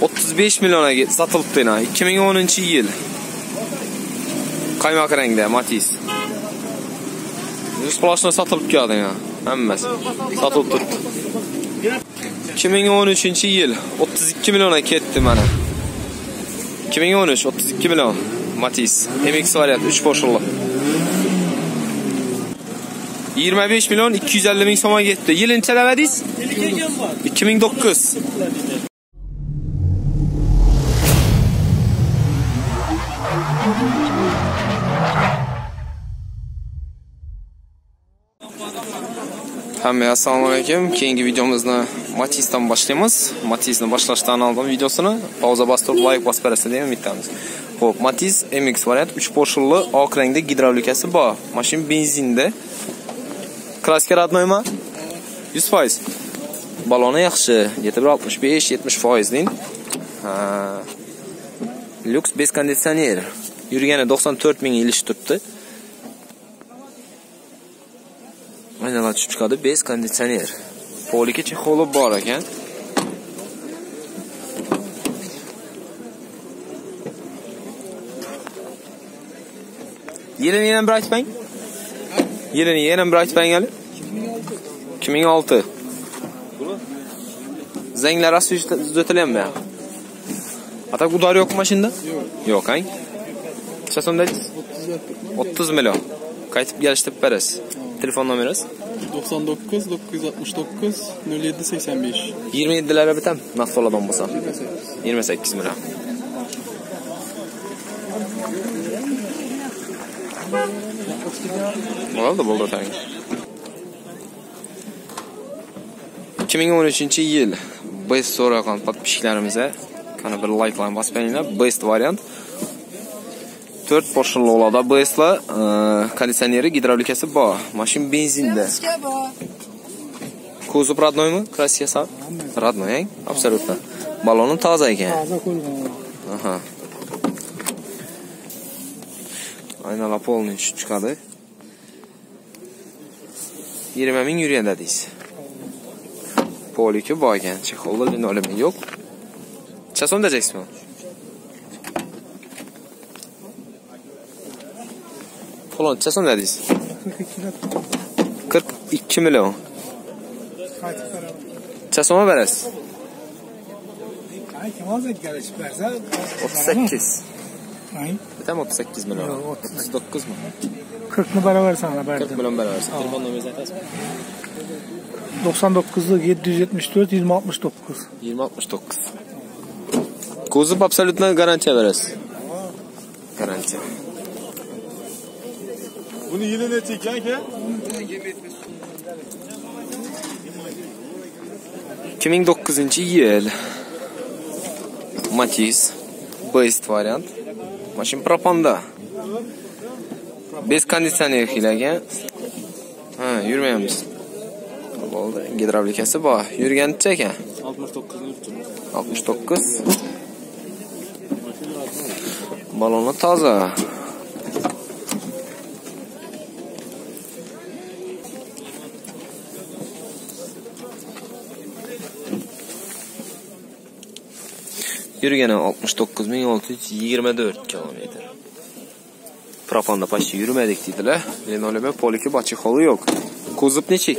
35 millionga sotilibdi yana 2010 yil. Qaymoq rangda matiz. Yuz ploshni sotilib keldi yana hammasi sotilib turibdi. 2013 yil. 32 millionga ketdi mana. 2013 32 million. Matiz mx variant 3 po'shilli 25 million 250 ming so'mga ketdi yil necha 2009 Hammaga assalomu alaykum. Keyingi videomizni Matizdan boshlaymiz. Matizni boshlashdan oldin videosini pauza bosib like bosib berasizlar degan umiddamiz. Xo'p, Matiz MX variant 3 porshulli oq rangda gidravlikasi bor. Mashin benzinda. kraska radnoymi? 100%. Baloni yaxshi, 65-70% ning. Ha. Lux bez konditsioner. Yurgani 94 ming ilish turibdi. Aynalar chiqadi? Bez konditsioner. Poliki chexoli bor ekan. Yilini yana bir aytmang. Yilini yana bir aytmang hali. 2006 zanglar uzatilyapmi? Atak udar yo'qmi mashinada? Yo'q. Ang necha so'mda 30 million. Qaytib kelishtirib berasiz telefon nomeringiz 99 969 07 85 27 lara bitam naqd oladigan bo'lsam 28 million bo'ldi bo'ldi tang 2013 yil biz so'ragan подписчиklarimizga qani bir layklarni bosib beringlar best variant 4 Porsche Lola'da BS'la e, konditsioneri gidravlikasi bor. Mashin benzinda. Kuzov роднойmi? Kraskasi родной, абсолютно. Baloni toza ekan. Toza qo'ygan. Aha. Aynalar polni tushib chiqadi. 20 ming yurganda deysiz. Poliki bor ekan, chexolda linolemi yo'q. Necha so'mda Ulan çesin ne dediniz? 42 milyon. 42 milyon. Çesin mi veririz? 38. Bitem 38 milyon. 39 mu? 40'ını bana versen haber. 40 milyon bana versen. Telefon numarası atarsın. 99'lu 774 2069. 2069. Kuzu absolutna garantiya verasiz. Garantiya. Buni yili necha ekan aka? 2009 yil. Matiz Best variant. Mashin propanda. Bez konditsioner xilagan. Ha, yurmayapmiz. Bo'ldi. Gidravlikasi bor. Yurganicha ekan. 69 ni yuribdi. 69. Baloni toza. yurgani 69624 kilometr. Profonda почти yurmadik dedilar. Men o'ylayman poliki bachihovi yo'q. Ko'zib nechik?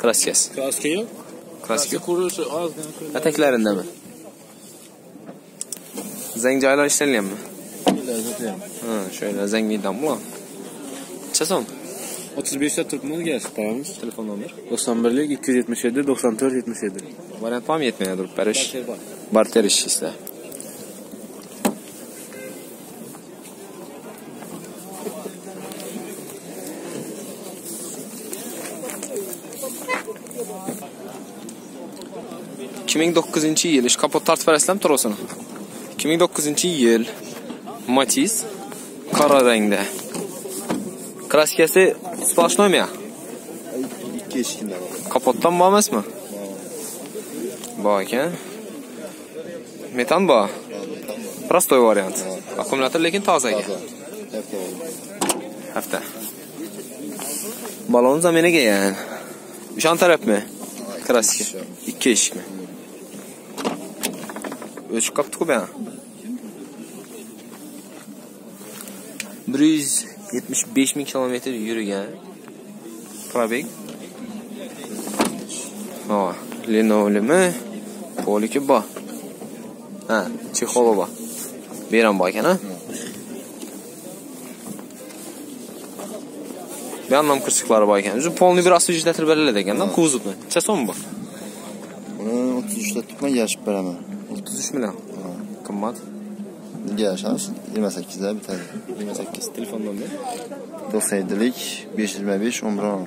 Kraskasi. Kraska yo'q. Kraska ko'rinishi ozgina. Ataklarindanmi? Zang joylar ishlalyapmi? Ha, shuylar zang deydan bu. Chason. 35 35'te turpumuz gəl siparimiz. Telefon nömrə 91 277 94 77. Variant pam yetməyədir parish. Barter iş istə. ...2009 yil, ish kapot tartib berasizlarmi torosini? 2009 yil, Matiz, qora rangda. Kraskasi сплошнойmi Ikki eshikda bor. kapotdan bor emasmi? Bor ekan. Metan bor? Простой variant akkumulyator lekin toza ekan hafta balon zaminiga yan. Ishon tarafmi kraska ikki eshikmi o'chib qolibdi-ku bu ham. 175 ming kilometr yurgan. Probeg. Ha, linoleumi, poliki bor. Ha, chexoli bor. Bu ham bor ekan, ha? Bu ham kirchiklari bor ekan. O'zi polni bir освежитель beriladi ekanda, kuzovni. Necha so'm bu? 33 ta tutma yashib beraman. 33 million. Qimmat. Nega yashamiz? 28 da bitadi. 28 telefon nomeri. 97lik 525 11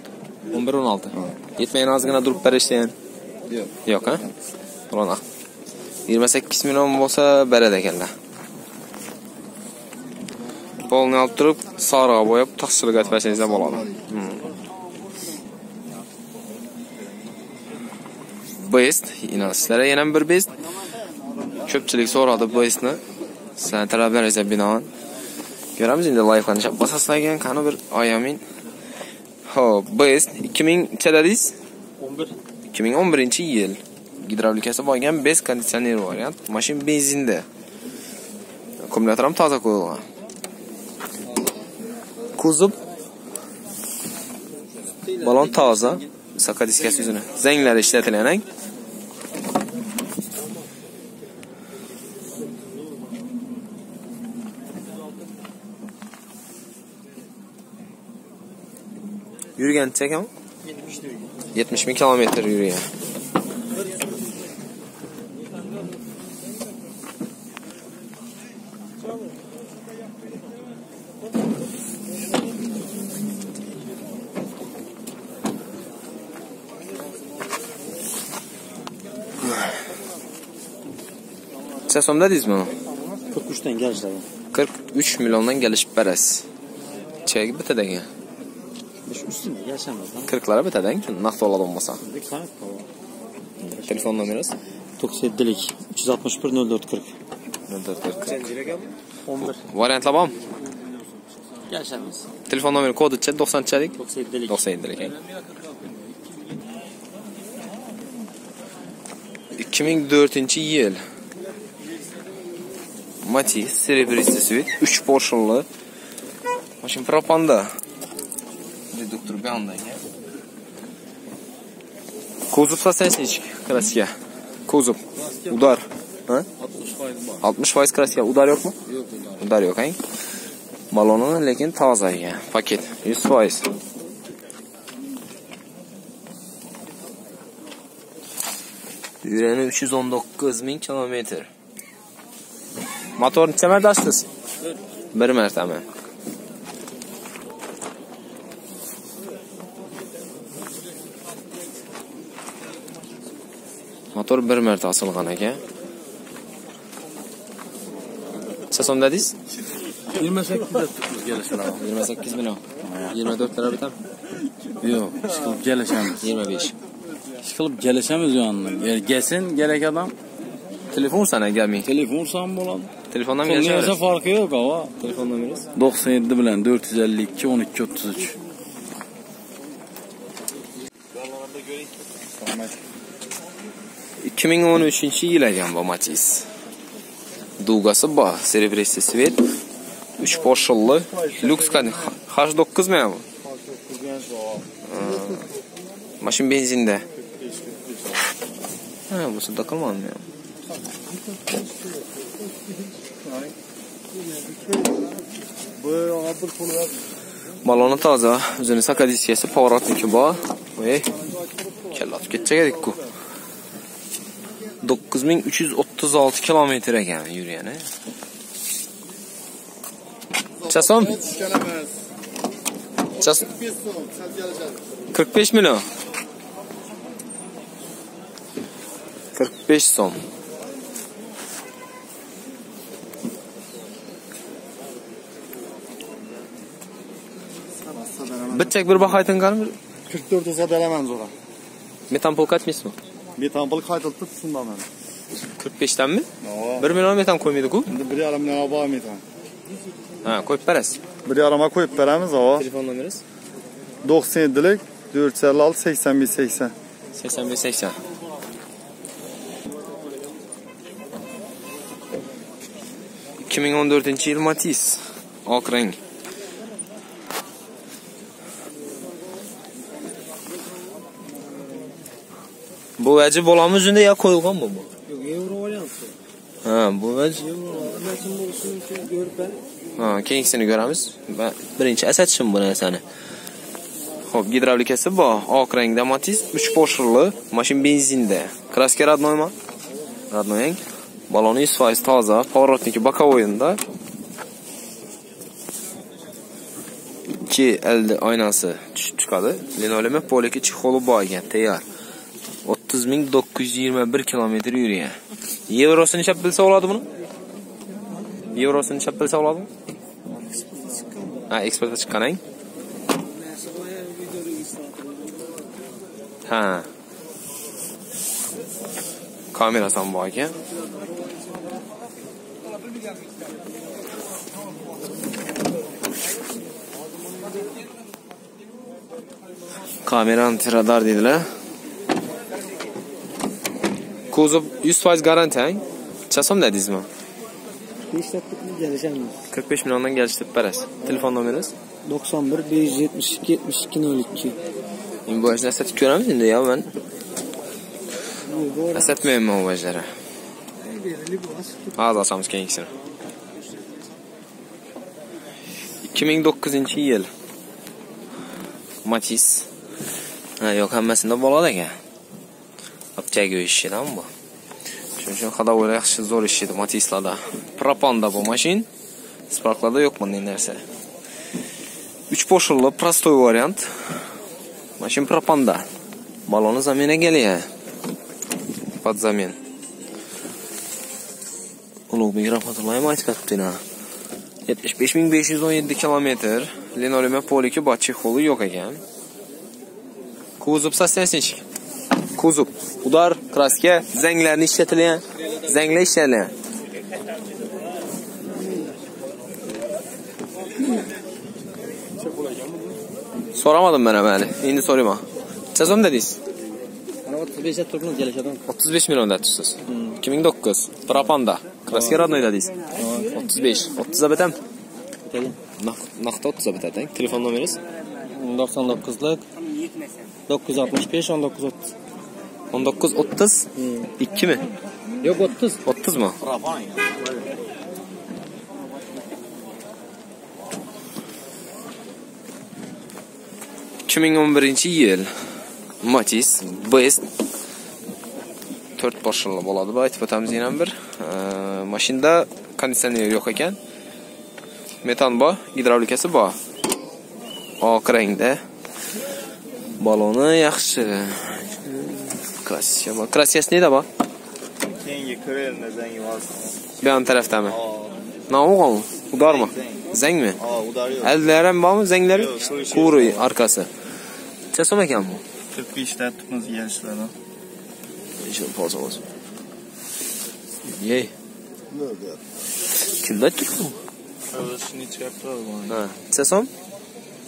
1116. Yetmagan ozgina durib berishdan. Yo'q. Yo'q, ha? Ulan 28 million bo'lsa beradi ekanlar. Polni olib turib, sariq bo'yab, taqsirga atmasangiz ham bo'ladi. Hmm. Best, sizlarga yana bir best. Ko'pchilik so'radi bestni. Sizlar talablaringizga binoan. Ko'ramiz endi loyihani chap bosasizlargan qani bir oyamin. Xo'p, best 2000 necha dedingiz? 11. 2011 yil. Gidravlikasi bo'lgan bez konditsioner variant mashin benzinda. Akkumulyator ham toza qo'yilgan. Kuzov balon toza. Saka diskasi yuzini. Zanglari ishlatilgan yurgan necha ekan 70 ming kilometr yurgan. Necha so'mda deydizmi 43 dan kelishadi. 43 milliondan kelishib berasiz chek bitadigan Biz ustida yashamiz. 40 lara bitadigan naqd oladigan bo'lsa Bir qanot bor. telefon nomeringiz 97lik 361 0440. 11. variantlar bormi Yashamiz. telefon nomeri kodicha 90 chalik 97lik. 97 ekan 2004 yil Matiz серебристый свет 3 portionli mashin propanda редуктор bu yoqda ekan kuzov состояние краска kuzov udar ha 60% kraska udar yo'qmi Yo'q, udar Udar yo'q ang baloni lekin toza ekan paket 100% Yurani 319 ming kilometr. Motorni necha marta ochsiz? Bir martami? Motor bir marta osilgan ekan. Necha so'm dedingiz? 28 da tutib kelishadi. 28 million. 24 lira bitam. Yo'q, ish qilib kelishamiz. 25. Ish qilib kelishamiz yonini. Gelsin gerek adam. Telefon sana gelmeyin. Telefon sam bo'ladi. Telefondan geleceğiz? farqi yo'q, ava. Telefon numarası? 97 bilan 452 12 33. Rahmat. 2013 yil ekan bu Matiz. Dugasi bor, серебристый свет. 3 porshilli Lux qani H9 mi bu? Mashin benzinda. Ha, bu sudda qilmanmi? Baloni toza, o'zini saka diskasi, pоворотniki bor. Voy. Kalla otib ketsak edik-ku. 9336 kilometrə gəlin yürüyəni. Çəsom? Çəs 45 milyon. 45 som. Bitcek bir bakaytın kalın. 44 uza belemeniz ola. Metampol kaçmışsın? Metampol kaytıldı tutsun da benim. 45'ten mi? Bir million metan qo'ymaydi ku bir yarim million olib olmayman ha qo'yib berasiz bir yarimga qo'yib beramiz ho telefon nomeringiz to'qson yettilik to'rt yuz ellik olti sakson besh sakson sakson besh sakson o'n to'rtinchi yil matiz oq rang bu ajib bolamni uzunida yo qo'yilganmi bu? Ha, bu Ha, keyingisini ko'ramiz. Birinchi asatishim bu narsani. Xo'p, gidravlikasi bor. Oq rangda Matiz 3 poshirli, mashin benzinda. Kraska роднойmi? Родной. Baloni 100% toza, поворотники боковойында. Ikki oynasi tushib chiqadi. Linoleum e poliki chexoli bor ekan, tayyor. 30921 kilometr yurgan. yevrosini ishlab bilsa bo'ladimi buni yevrosini ishlab bilsa bo'ladimi ha eksportga chiqqan ang ha. Komil asonboy aka kameran tiradar dediler. Kuzov 100% garantiyang. Chasom dedingizmi? 5 daqiqaga kelishamiz. 45 milliondan kelishdi paras. Telefon nomeringiz? 91 572 72 02. Endi bu ishni asatib ko'ramiz endi ya men. Asatmayman bu ishlarni. Hozir ochamiz keyingisini. 2009 yil. Matiz. Ha, yo'q hammasida bo'ladi ekan. Apchaga ishidan bu. Shuning uchun ходовой yaxshi zo'r ishlaydi Matizlarda. Proponda bu mashin. Sparklarda yo'q bunday narsa. uch poshilli простой variant. Mashin proponda. Baloni zamina geliyor. Под замен. Ulug'bek rahmatullohi aytib o'tibdina yetmish besh ming besh yuz o'n yetti kilometr. linolima poliki bachchi xoli yo'q ekan. Kuzov состояние Kuzov, udar, kraska, zanglarni ishlatilgan, zanglar ishlatilgan. So'ramadim men ham hali. Endi so'rayman. Chazom dedingiz? Mana 35 ga turibmiz kelishadi. 35 million deyapsiz. 2009. Propanda. Kraska родной dedingiz. 35. 30 ga bitam. Naqd 30 ga bitadi. Telefon nomeringiz? 99lik 965 1930. 19 30 2 mi? Yo'q 30. 30 mu? ikki ming o'n birinchi yil. Matiz Best. To'rt boshli bo'ladi bu aytib o'tamiz yana bir. Mashinada konditsioner yo'q ekan. Metan bor gidravlikasi bor. Oq rangda. Baloni yaxshi Demokasya. Demokrasiyası neydi ama? Kengi, Koreyanlar zəngi var. Bir an tərəfdəmi? Nə o qalın? Udarmı? Zəngmi? Udarıyor. Əllərəm varmı zəngləri? Quru arkası. Səs o məkan bu? 45-də tutmaz yaşları. İşin poza olsun. Yey. Kimdə tutmaz? Öylesini çıxartdı abi. Ha. Səs o?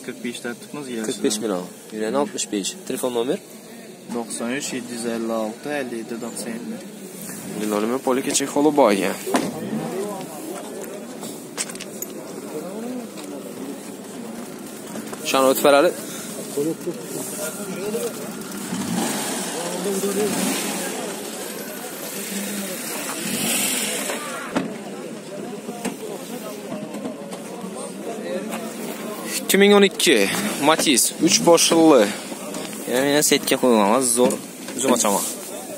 45-də tutmaz yaşları. 45 milyon. Yürən 65. Telefon nömrə? 93 756 57 91. Linoleum'e Polikeçi Holubaya. Şan ötfeleri. Tümün 12 Matiz 3 boşluğu meni setga qo'yganman zo'r. O'zim ochaman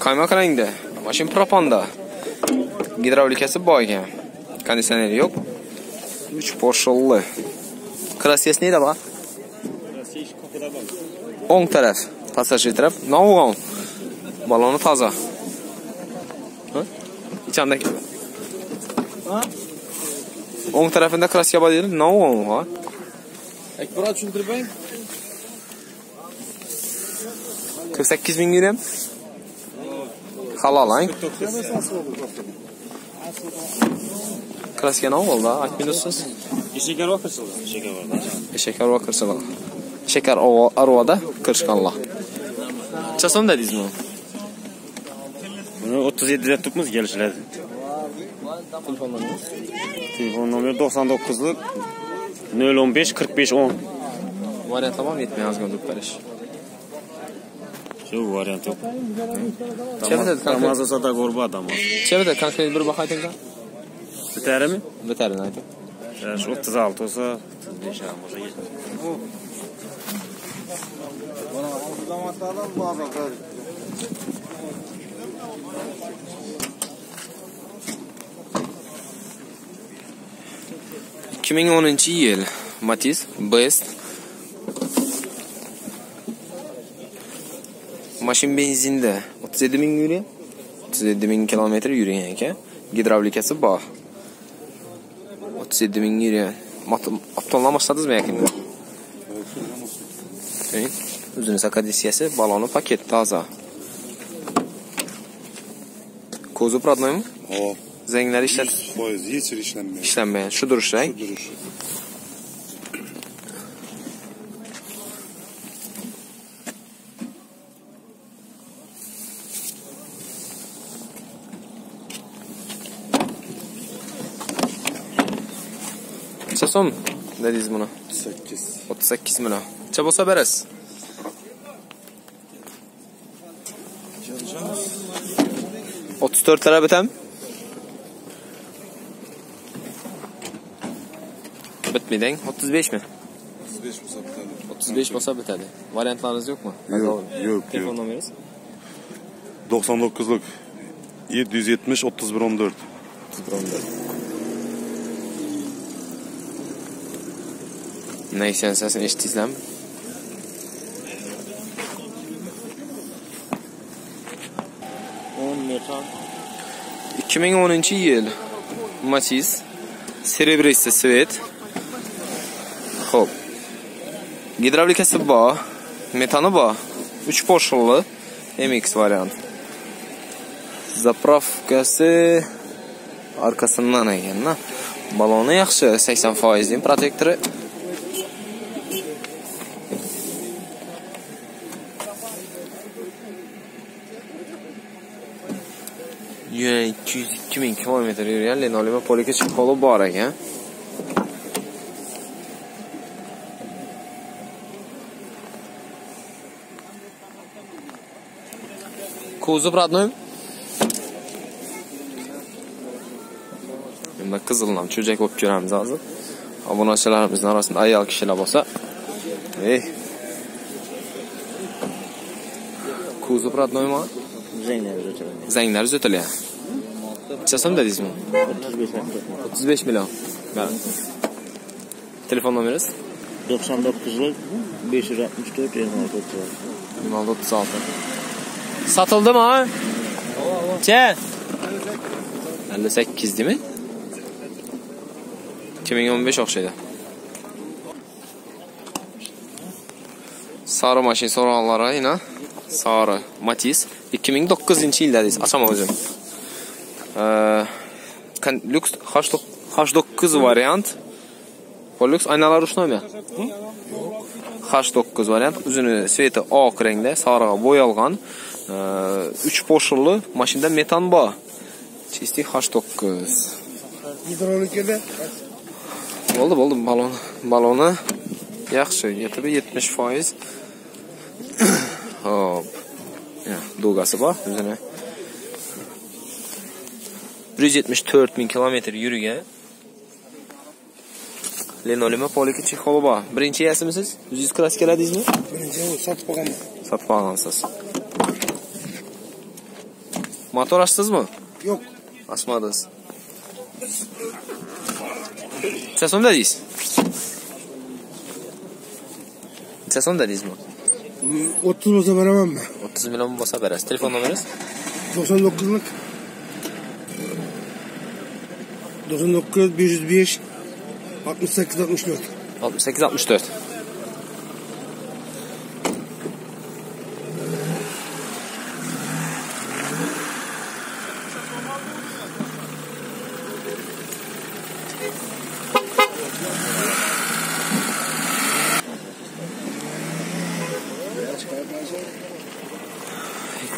qaymoq rangda mashin proponda gidravlikasi bor ekan konditsioneri yo'q uch boshli kraskasi neydi bor o'ng taraf. Passajir taraf. Novg'on baloni toza Ha? ichandagi o'ng tarafida kraska bor deydi novg'on Akbarat tushuntirib bering. 48 bin günüm. Halal lan. Klasika ne oldu da? Akbilirsiz. Eşekar okursuz. Eşekar okursuz. Eşekar arvada kırışkanla. Çasom dediniz mi? Bunu 37'de tutmuş gelişler. Telefon numarası? 99'luk 015 45 10. Variant tamam yetmiyor az gönderip veriş. Չէ՞ ու վարիանտը։ Չէ՞ դա կանքը զատա գորբա դամա։ Չէ՞ դա կանքը bir bakaydık da. Biter mi? Biter ne yapayım? Yani 36 olsa 35 olsa 70. Bana uygulamadan bağlı Kimin 10 yıl Matiz Best Mashin benzinda 37 ming yurgan 37 ming kilometr yurgan ekan gidravlikasi bor 37 ming yurgan avtomobilni boshladingizmi yaqinda o'zini sakadisiyasi baloni paket toza ko'zi prodoymi hop zanglari ishlatib foiz yechir ishlanmagan ishlanmagan shu durust shu durust son ne deyiz buna? 38. 38 milyon. Neçə bolsa bərəz? Gələcəmiz. 34 tərə bitəm? Bitməyən 35 mi? 35 bolsa bitədi. 35 bolsa bitədi. Variantlarınız yoxmu? Yox, yox. Telefon nömrəniz? 99'luk 770 31 14. 31 14. nayshansasini eshitdingizlarmi ikki ming o'ninchi yil. Matiz serebристый svet. Ho'p gidravlikasi bor. Metani bor. Uch poshilli mx variant. Zapravkasi arkasidan ekanda baloni yaxshi sakson foizning protektori. Yurgan 202 ming kilometr yurgan linolema polika chipoli bor ekan. Kuzov родной? Endi qizilnam cho'jak bo'lib ko'ramiz hozir. Obunachilarimizning orasida ayol kishilar bo'lsa, ey. Kuzov роднойmi? zanglar o'chirilgan zanglar uzatilyapti necha so'm dedingizmi o'ttiz besh o'ttiz besh million telefon nomeringiz to'qson to'qqiz besh yuz oltmish to'rt yigirma olti o'ttiz olti yigirma olti o'ttiz olti sotildimi necha ellik sakkiz deymi ikki ming o'n besh o'xshaydi sari mashina matiz. 2009-yilda deysiz. Achaman o'zim. Kan Lux H9 variant. Polux aynalari ushlaymi? H9 variant uzuni sveti oq rangda, sariga bo'yalgan. 3 poshilli mashinada metan bor. Чистый H9. Gidrolikada Bo'ldi, bo'ldi, balon. Baloni yaxshi, yetib 70%. Hop. Dogasi bor o'zini. 174 ming kilometr yurgan. Linolema polika chexoli bor. Birinchi yasimisiz? 100 klass keladingizmi? birinchi sotib olganman. Sotib olgansiz. Motor ochdingizmi? Yo'q. Ochmadingiz. Necha so'm dedingiz? Necha so'm dedingizmi? 30 olsa veremem ben. 30 milyon basa veririz. Telefon numaranız? 99'luk 99 505 68 64 68 64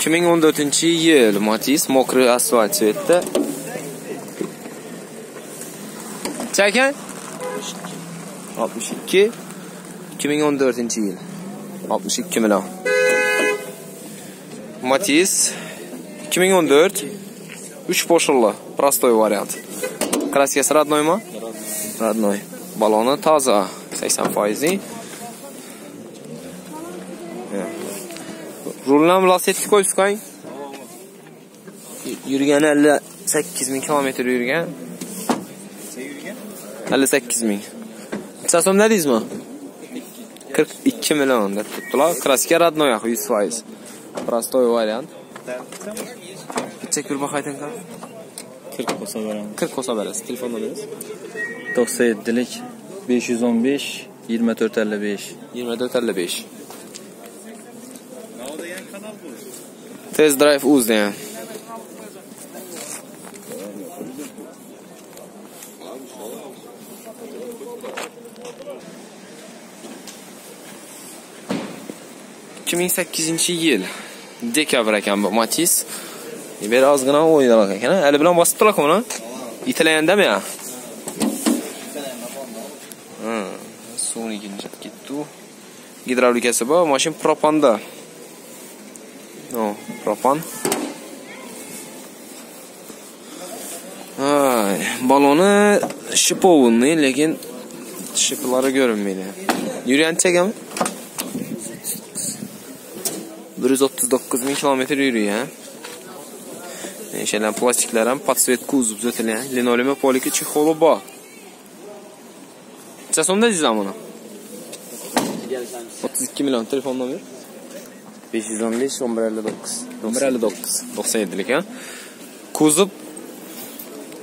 ikki ming o'n to'rtinchi yil matiz mokriy asfalt svetda Çekin. 62 2014 yıl. 62 milyon. Matiz 2014 3 poşullu prostoy variant. Kraskasi родной mi? Родной. Baloni toza 80%. Rulni ham lasetti qo'yibsiz qo'ying. Yurgani 58 ming kilometr yurgan. 58 ming. Necha so'm dedingizmi? 42 million deb turibdilar. Kraska родной 100%. Prostoy variant. Necha kurba qaytanka? 40 bo'lsa beraman 40 olsa berasiz. Telefon nomeringiz? 97lik 515 24 55 24 55. Test Drive Uz degan. ikki ming sakkizinchi yil. Dekabr ekan bu matiz e, beri ozgina o'yinroq ekan hali bilan bosib turadi uni itilagandami ya suvni ketdi gidravlikasi bor mashin propanda. one. Ha, balonu ship olundu, lakin shipları görünmeydi. Yürüyen tek ama. 139 bin kilometr yürüyen. Şeyler plastiklerim, подсветку uzub zötülüyen. Linolime poliki çikolu ba. Sen sonunda dizilem bunu. 32 milyon telefon numara. Nomer 515 1159 159 97 lik ha? Kuzov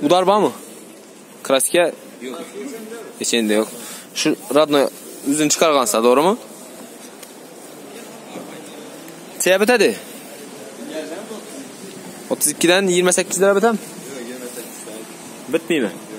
udar bormi? Kraska? Yo'q. Hech endi yo'q. Shu родной o'zini chiqargansiz to'g'rimi? Necha bitadi? 32 dan 28 lira bitami? Bitmaymi?